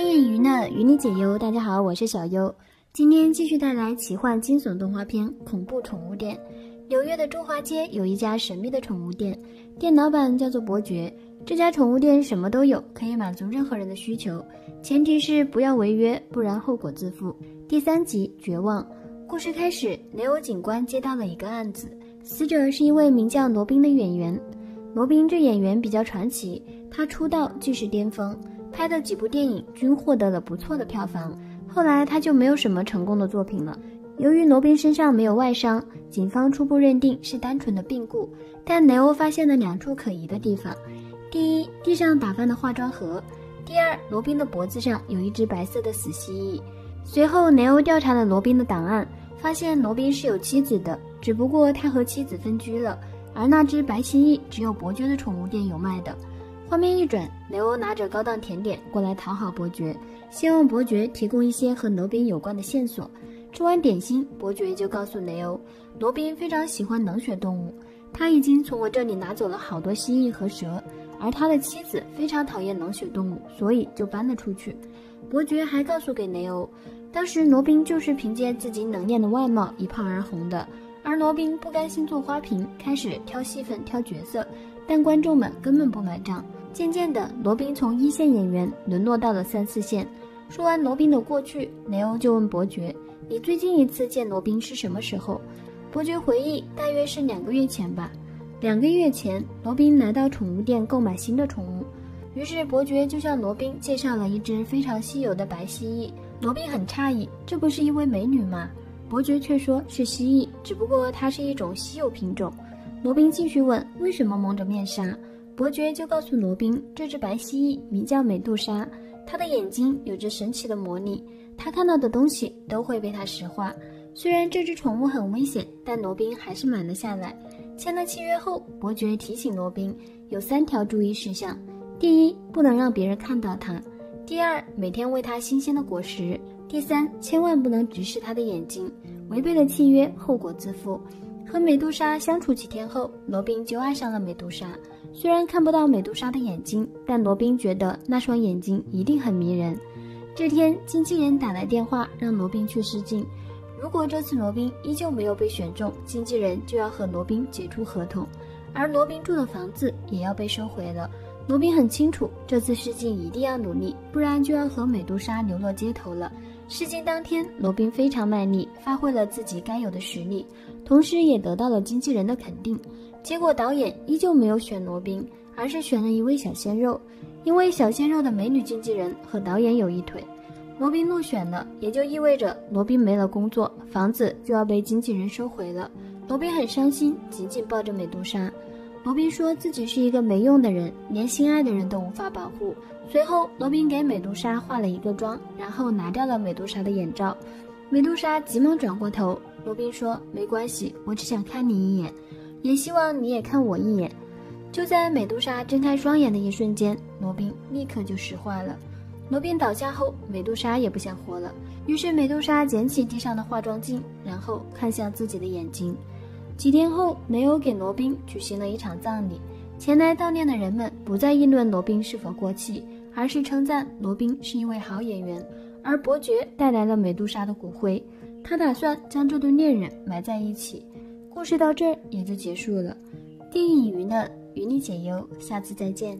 电影娱乐与你解忧，大家好，我是小优，今天继续带来奇幻惊悚动画片《恐怖宠物店》。纽约的中华街有一家神秘的宠物店，店老板叫做伯爵。这家宠物店什么都有，可以满足任何人的需求，前提是不要违约，不然后果自负。第三集绝望。故事开始，雷欧警官接到了一个案子，死者是一位名叫罗宾的演员。罗宾这演员比较传奇，他出道即是巅峰。拍的几部电影均获得了不错的票房，后来他就没有什么成功的作品了。由于罗宾身上没有外伤，警方初步认定是单纯的病故，但雷欧发现了两处可疑的地方：第一，地上打翻的化妆盒；第二，罗宾的脖子上有一只白色的死蜥蜴。随后，雷欧调查了罗宾的档案，发现罗宾是有妻子的，只不过他和妻子分居了，而那只白蜥蜴只有伯爵的宠物店有卖的。画面一转，雷欧拿着高档甜点过来讨好伯爵，希望伯爵提供一些和罗宾有关的线索。吃完点心，伯爵就告诉雷欧，罗宾非常喜欢冷血动物，他已经从我这里拿走了好多蜥蜴和蛇，而他的妻子非常讨厌冷血动物，所以就搬了出去。伯爵还告诉给雷欧，当时罗宾就是凭借自己冷艳的外貌一炮而红的，而罗宾不甘心做花瓶，开始挑戏份、挑角色，但观众们根本不买账。渐渐的，罗宾从一线演员沦落到了三四线。说完罗宾的过去，雷欧就问伯爵：“你最近一次见罗宾是什么时候？”伯爵回忆：“大约是两个月前吧。”两个月前，罗宾来到宠物店购买新的宠物，于是伯爵就向罗宾介绍了一只非常稀有的白蜥蜴。罗宾很诧异：“这不是一位美女吗？”伯爵却说是蜥蜴，只不过它是一种稀有品种。罗宾继续问：“为什么蒙着面纱？”伯爵就告诉罗宾，这只白蜥蜴名叫美杜莎，它的眼睛有着神奇的魔力，它看到的东西都会被它石化。虽然这只宠物很危险，但罗宾还是买了下来。签了契约后，伯爵提醒罗宾有三条注意事项：第一，不能让别人看到它；第二，每天喂它新鲜的果实；第三，千万不能直视它的眼睛，违背了契约，后果自负。和美杜莎相处几天后，罗宾就爱上了美杜莎。虽然看不到美杜莎的眼睛，但罗宾觉得那双眼睛一定很迷人。这天，经纪人打来电话，让罗宾去试镜。如果这次罗宾依旧没有被选中，经纪人就要和罗宾解除合同，而罗宾住的房子也要被收回了。罗宾很清楚，这次试镜一定要努力，不然就要和美杜莎流落街头了。试镜当天，罗宾非常卖力，发挥了自己该有的实力，同时也得到了经纪人的肯定。结果导演依旧没有选罗宾，而是选了一位小鲜肉，因为小鲜肉的美女经纪人和导演有一腿。罗宾落选了，也就意味着罗宾没了工作，房子就要被经纪人收回了。罗宾很伤心，紧紧抱着美杜莎。罗宾说自己是一个没用的人，连心爱的人都无法保护。随后，罗宾给美杜莎化了一个妆，然后拿掉了美杜莎的眼罩。美杜莎急忙转过头。罗宾说：“没关系，我只想看你一眼，也希望你也看我一眼。”就在美杜莎睁开双眼的一瞬间，罗宾立刻就石化了。罗宾倒下后，美杜莎也不想活了。于是，美杜莎捡起地上的化妆镜，然后看向自己的眼睛。几天后，雷欧给罗宾举行了一场葬礼。前来悼念的人们不再议论罗宾是否过气，而是称赞罗宾是一位好演员。而伯爵带来了美杜莎的骨灰，他打算将这对恋人埋在一起。故事到这儿也就结束了。电影娱乐，与你解忧，下次再见。